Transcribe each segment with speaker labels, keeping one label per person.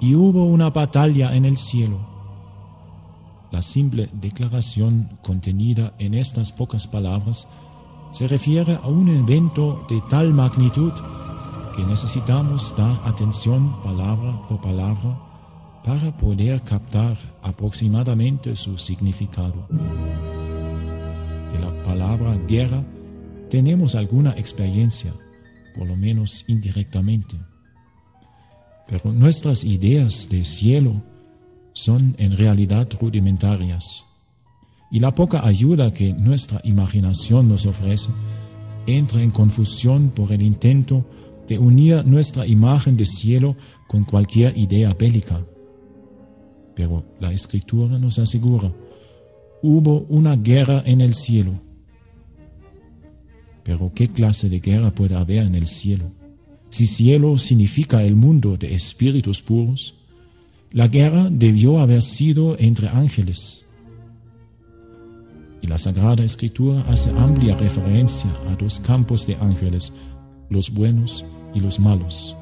Speaker 1: Y hubo una batalla en el cielo. La simple declaración contenida en estas pocas palabras se refiere a un evento de tal magnitud necesitamos dar atención palabra por palabra para poder captar aproximadamente su significado. De la palabra guerra tenemos alguna experiencia, por lo menos indirectamente. Pero nuestras ideas de cielo son en realidad rudimentarias. Y la poca ayuda que nuestra imaginación nos ofrece entra en confusión por el intento de unir nuestra imagen de cielo con cualquier idea bélica. Pero la escritura nos asegura, hubo una guerra en el cielo. Pero ¿qué clase de guerra puede haber en el cielo? Si cielo significa el mundo de espíritus puros, la guerra debió haber sido entre ángeles. Y la Sagrada Escritura hace amplia referencia a dos campos de ángeles, los buenos los malos.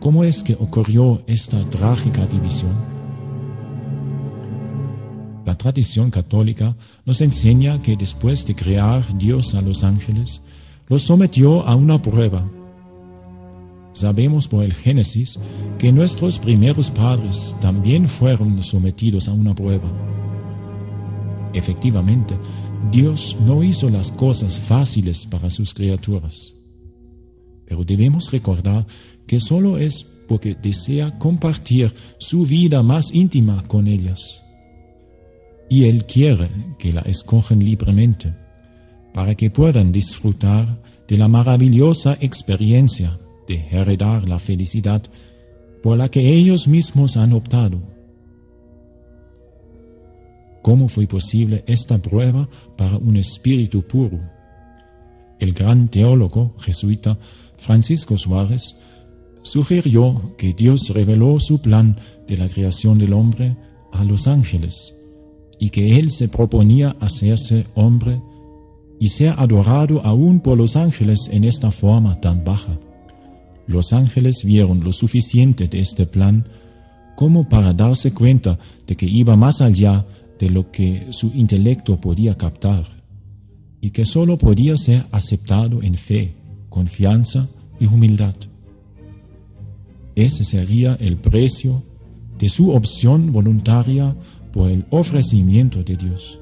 Speaker 1: ¿Cómo es que ocurrió esta trágica división? La tradición católica nos enseña que después de crear Dios a los ángeles, los sometió a una prueba Sabemos por el Génesis que nuestros primeros padres también fueron sometidos a una prueba. Efectivamente, Dios no hizo las cosas fáciles para sus criaturas. Pero debemos recordar que solo es porque desea compartir su vida más íntima con ellas. Y Él quiere que la escogen libremente, para que puedan disfrutar de la maravillosa experiencia de heredar la felicidad por la que ellos mismos han optado. ¿Cómo fue posible esta prueba para un espíritu puro? El gran teólogo jesuita Francisco Suárez sugirió que Dios reveló su plan de la creación del hombre a los ángeles y que Él se proponía hacerse hombre y ser adorado aún por los ángeles en esta forma tan baja. Los ángeles vieron lo suficiente de este plan como para darse cuenta de que iba más allá de lo que su intelecto podía captar y que sólo podía ser aceptado en fe, confianza y humildad. Ese sería el precio de su opción voluntaria por el ofrecimiento de Dios.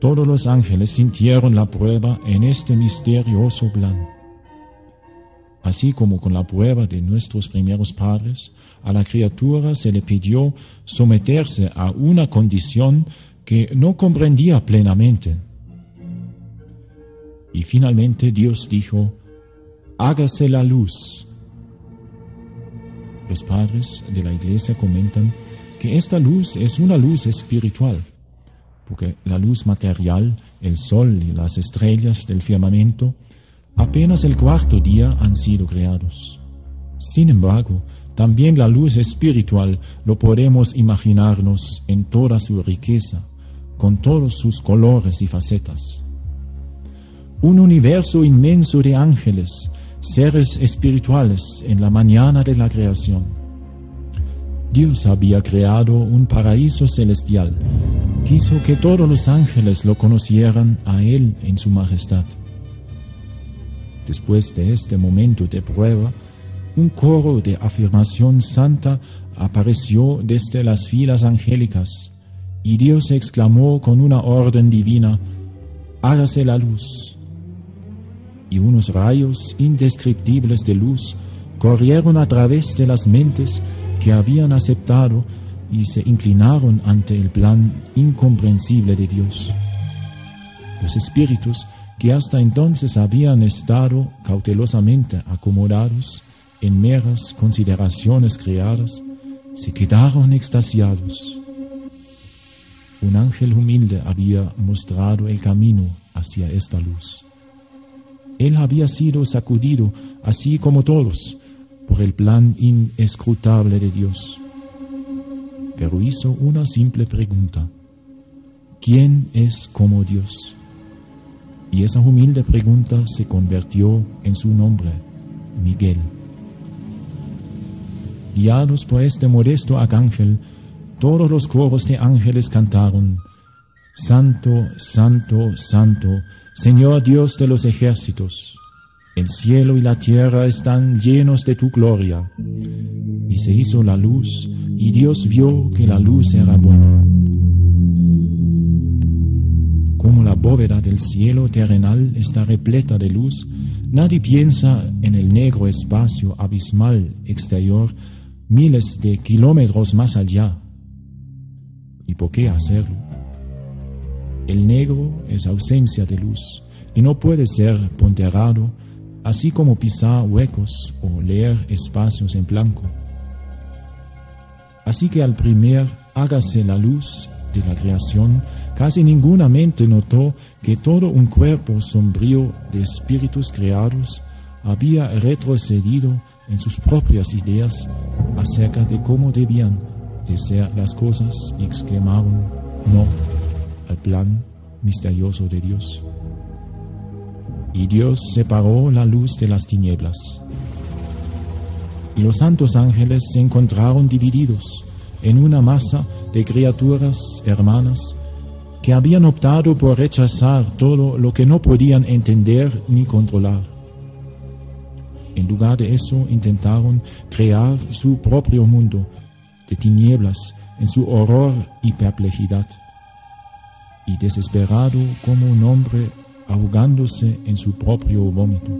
Speaker 1: Todos los ángeles sintieron la prueba en este misterioso plan. Así como con la prueba de nuestros primeros padres, a la criatura se le pidió someterse a una condición que no comprendía plenamente. Y finalmente Dios dijo, hágase la luz. Los padres de la iglesia comentan que esta luz es una luz espiritual, porque la luz material, el sol y las estrellas del firmamento, Apenas el cuarto día han sido creados. Sin embargo, también la luz espiritual lo podemos imaginarnos en toda su riqueza, con todos sus colores y facetas. Un universo inmenso de ángeles, seres espirituales en la mañana de la creación. Dios había creado un paraíso celestial. Quiso que todos los ángeles lo conocieran a Él en su majestad. Después de este momento de prueba, un coro de afirmación santa apareció desde las filas angélicas, y Dios exclamó con una orden divina, hágase la luz. Y unos rayos indescriptibles de luz corrieron a través de las mentes que habían aceptado y se inclinaron ante el plan incomprensible de Dios. Los espíritus que hasta entonces habían estado cautelosamente acomodados en meras consideraciones creadas, se quedaron extasiados. Un ángel humilde había mostrado el camino hacia esta luz. Él había sido sacudido, así como todos, por el plan inescrutable de Dios. Pero hizo una simple pregunta. ¿Quién es como Dios? Y esa humilde pregunta se convirtió en su nombre, Miguel. Guiados por este modesto arcángel, todos los coros de ángeles cantaron, Santo, Santo, Santo, Señor Dios de los ejércitos, el cielo y la tierra están llenos de tu gloria. Y se hizo la luz, y Dios vio que la luz era buena. Como la bóveda del cielo terrenal está repleta de luz, nadie piensa en el negro espacio abismal exterior miles de kilómetros más allá. ¿Y por qué hacerlo? El negro es ausencia de luz y no puede ser ponderado, así como pisar huecos o leer espacios en blanco. Así que al primer hágase la luz de la creación, casi ninguna mente notó que todo un cuerpo sombrío de espíritus creados había retrocedido en sus propias ideas acerca de cómo debían de ser las cosas y exclamaron no al plan misterioso de Dios. Y Dios separó la luz de las tinieblas. Y los santos ángeles se encontraron divididos en una masa de criaturas hermanas que habían optado por rechazar todo lo que no podían entender ni controlar. En lugar de eso, intentaron crear su propio mundo de tinieblas en su horror y perplejidad. Y desesperado como un hombre ahogándose en su propio vómito.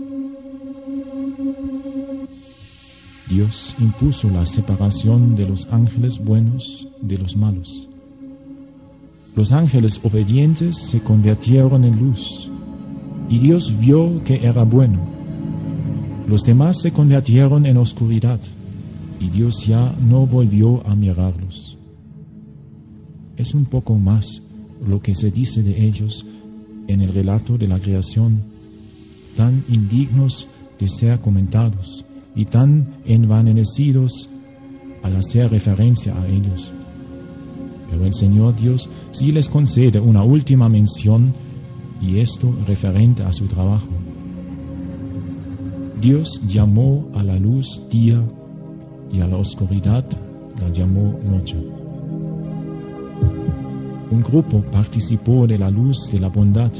Speaker 1: Dios impuso la separación de los ángeles buenos de los malos. Los ángeles obedientes se convirtieron en luz y Dios vio que era bueno. Los demás se convirtieron en oscuridad y Dios ya no volvió a mirarlos. Es un poco más lo que se dice de ellos en el relato de la creación, tan indignos de ser comentados y tan envanecidos al hacer referencia a ellos. Pero el Señor Dios sí les concede una última mención y esto referente a su trabajo. Dios llamó a la luz día y a la oscuridad la llamó noche. Un grupo participó de la luz de la bondad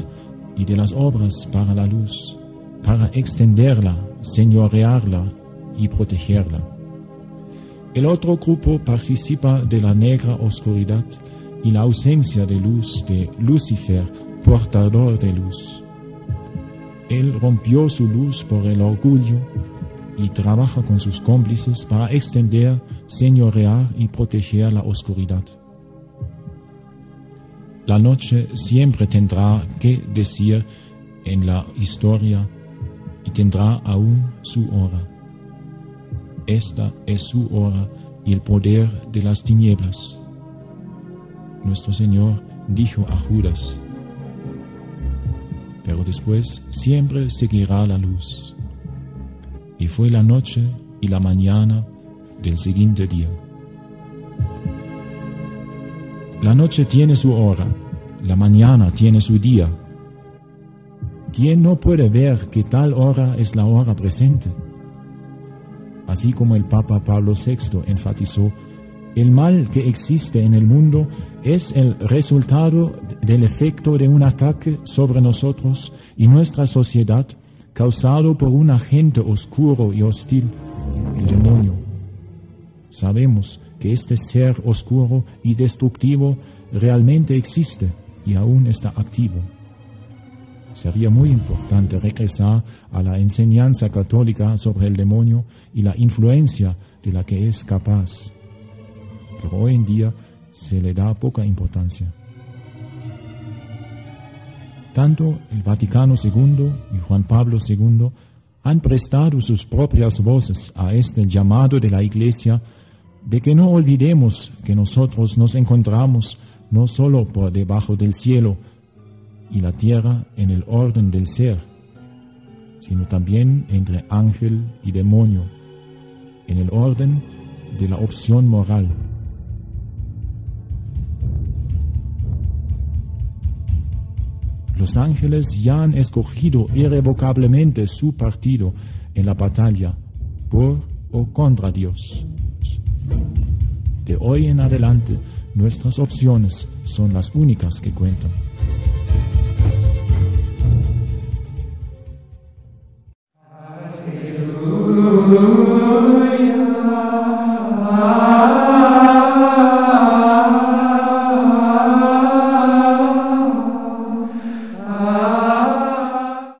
Speaker 1: y de las obras para la luz, para extenderla, señorearla y protegerla. El otro grupo participa de la negra oscuridad y la ausencia de luz de Lucifer, portador de luz. Él rompió su luz por el orgullo y trabaja con sus cómplices para extender, señorear y proteger la oscuridad. La noche siempre tendrá que decir en la historia y tendrá aún su hora. Esta es su hora y el poder de las tinieblas. Nuestro Señor dijo a Judas, pero después siempre seguirá la luz. Y fue la noche y la mañana del siguiente día. La noche tiene su hora, la mañana tiene su día. ¿Quién no puede ver que tal hora es la hora presente? así como el Papa Pablo VI enfatizó, el mal que existe en el mundo es el resultado del efecto de un ataque sobre nosotros y nuestra sociedad causado por un agente oscuro y hostil, el demonio. Sabemos que este ser oscuro y destructivo realmente existe y aún está activo. Sería muy importante regresar a la enseñanza católica sobre el demonio y la influencia de la que es capaz. Pero hoy en día se le da poca importancia. Tanto el Vaticano II y Juan Pablo II han prestado sus propias voces a este llamado de la Iglesia de que no olvidemos que nosotros nos encontramos no solo por debajo del cielo, y la tierra en el orden del ser, sino también entre ángel y demonio, en el orden de la opción moral. Los ángeles ya han escogido irrevocablemente su partido en la batalla por o contra Dios. De hoy en adelante, nuestras opciones son las únicas que cuentan.